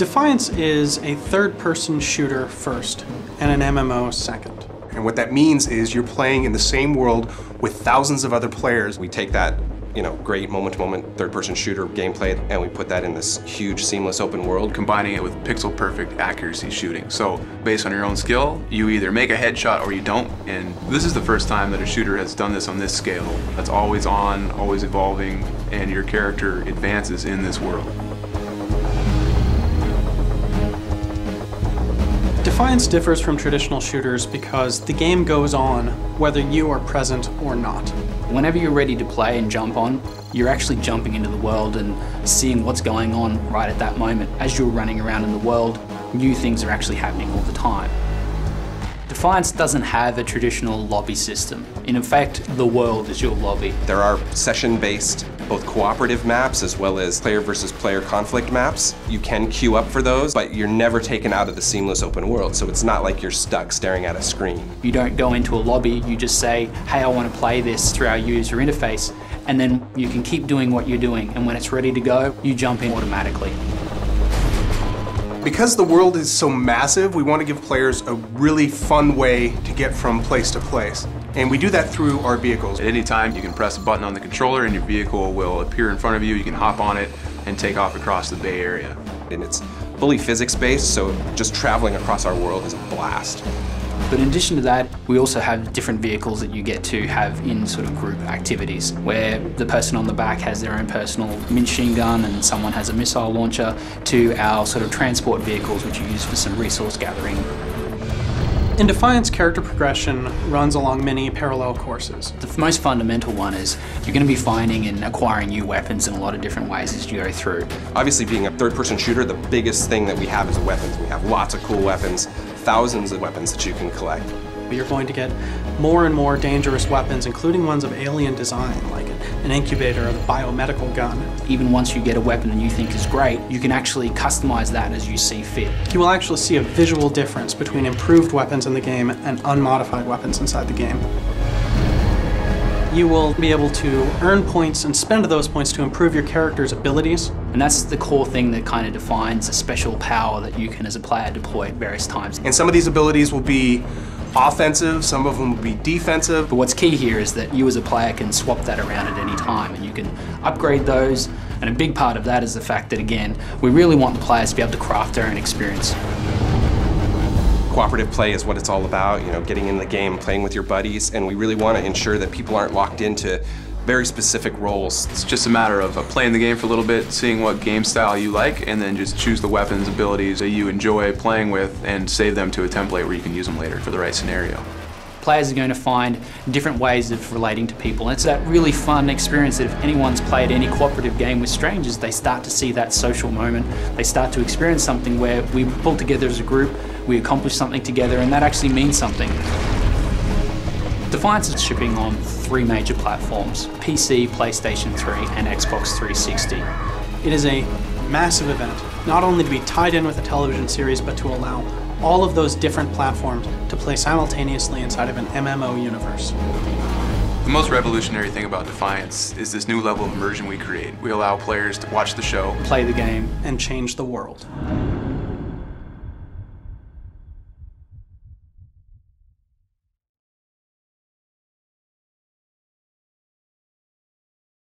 Defiance is a third-person shooter first, and an MMO second. And what that means is you're playing in the same world with thousands of other players. We take that you know, great moment-to-moment third-person shooter gameplay, and we put that in this huge, seamless open world. Combining it with pixel-perfect accuracy shooting. So, based on your own skill, you either make a headshot or you don't, and this is the first time that a shooter has done this on this scale. That's always on, always evolving, and your character advances in this world. Defiance differs from traditional shooters because the game goes on whether you are present or not. Whenever you're ready to play and jump on, you're actually jumping into the world and seeing what's going on right at that moment. As you're running around in the world, new things are actually happening all the time. Defiance doesn't have a traditional lobby system. In effect, the world is your lobby. There are session-based, both cooperative maps as well as player versus player conflict maps. You can queue up for those, but you're never taken out of the seamless open world, so it's not like you're stuck staring at a screen. You don't go into a lobby, you just say, hey, I want to play this through our user interface, and then you can keep doing what you're doing, and when it's ready to go, you jump in automatically. Because the world is so massive, we want to give players a really fun way to get from place to place. And we do that through our vehicles. At any time, you can press a button on the controller and your vehicle will appear in front of you. You can hop on it and take off across the Bay Area. And it's fully physics-based, so just traveling across our world is a blast. But in addition to that, we also have different vehicles that you get to have in sort of group activities, where the person on the back has their own personal machine gun and someone has a missile launcher, to our sort of transport vehicles, which you use for some resource gathering. In Defiance, character progression runs along many parallel courses. The most fundamental one is you're going to be finding and acquiring new weapons in a lot of different ways as you go through. Obviously, being a third-person shooter, the biggest thing that we have is weapons. We have lots of cool weapons, thousands of weapons that you can collect. You're going to get more and more dangerous weapons, including ones of alien design, like an incubator or the biomedical gun. Even once you get a weapon that you think is great, you can actually customize that as you see fit. You will actually see a visual difference between improved weapons in the game and unmodified weapons inside the game. You will be able to earn points and spend those points to improve your character's abilities. And that's the core thing that kind of defines a special power that you can as a player deploy at various times. And some of these abilities will be offensive, some of them will be defensive. But what's key here is that you as a player can swap that around at any time and you can upgrade those. And a big part of that is the fact that, again, we really want the players to be able to craft their own experience. Cooperative play is what it's all about, you know, getting in the game, playing with your buddies, and we really want to ensure that people aren't locked into very specific roles. It's just a matter of uh, playing the game for a little bit, seeing what game style you like, and then just choose the weapons, abilities that you enjoy playing with, and save them to a template where you can use them later for the right scenario. Players are going to find different ways of relating to people. And it's that really fun experience that if anyone's played any cooperative game with strangers, they start to see that social moment. They start to experience something where we pull together as a group, we accomplish something together, and that actually means something. Defiance is shipping on three major platforms, PC, PlayStation 3, and Xbox 360. It is a massive event, not only to be tied in with a television series, but to allow all of those different platforms to play simultaneously inside of an MMO universe. The most revolutionary thing about Defiance is this new level of immersion we create. We allow players to watch the show, play the game, and change the world.